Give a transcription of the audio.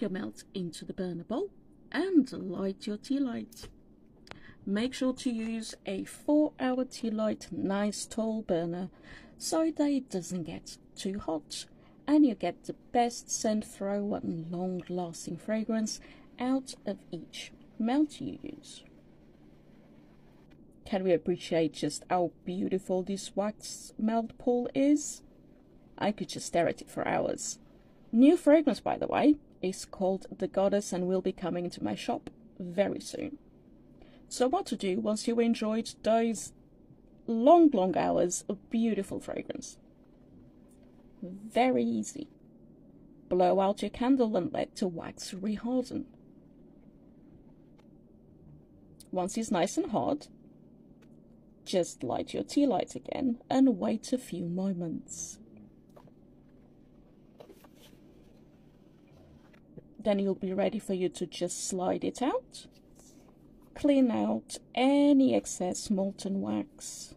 your melt into the burner bowl and light your tea light. Make sure to use a 4 hour tea light nice tall burner so that it doesn't get too hot and you get the best scent throw and long lasting fragrance out of each melt you use. Can we appreciate just how beautiful this wax melt pool is? I could just stare at it for hours. New fragrance, by the way, is called The Goddess and will be coming to my shop very soon. So what to do once you enjoyed those long, long hours of beautiful fragrance? Very easy. Blow out your candle and let the wax reharden. Once it's nice and hot, just light your tea light again and wait a few moments. Then it'll be ready for you to just slide it out. Clean out any excess molten wax.